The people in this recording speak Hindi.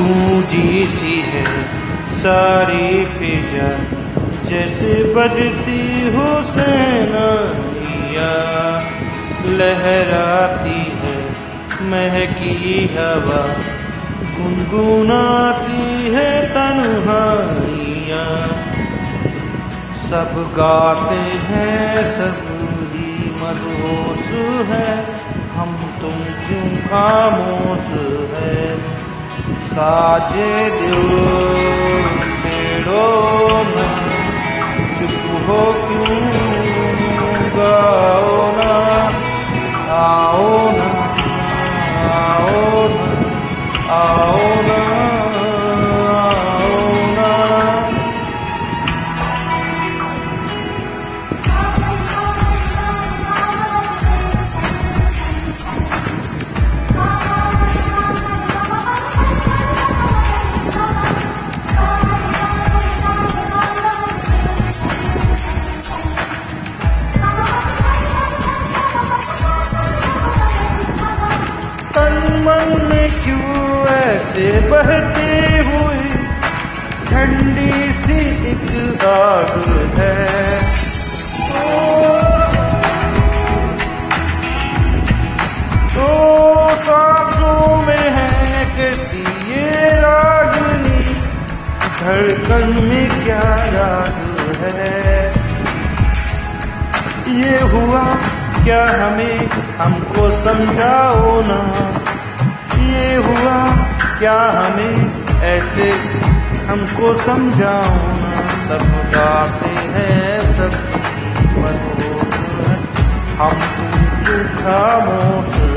गूंजी सी है, सारी फिजा। जैसे बजती हो सेनाइया लहराती है महकी हवा। गुनगुनाती है तन्हाइया। सब गाते हैं, सब ही मदहोश है। हम तुम क्यों खामोश है? só de Deus. ऐसे बहती हुई ठंडी सी एक आग है। तो सांसों में है कैसी ये रागनी, धड़कन में क्या राग है? ये हुआ क्या हमें हमको समझाओ ना? ये हुआ क्या हमें ऐसे हमको समझाओ सब गाते हैं सब हम तुमको खामोश